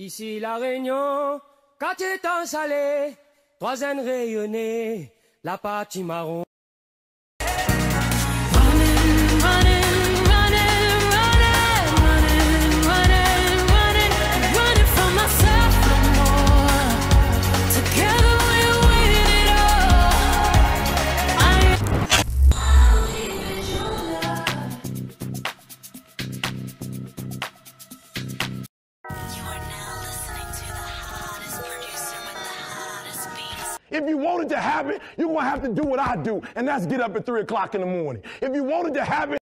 Ici la Réunion, quartier temps salé, trois ailes rayonnées, la partie marron. If you want it to happen, you're going to have to do what I do, and that's get up at 3 o'clock in the morning. If you want it to happen,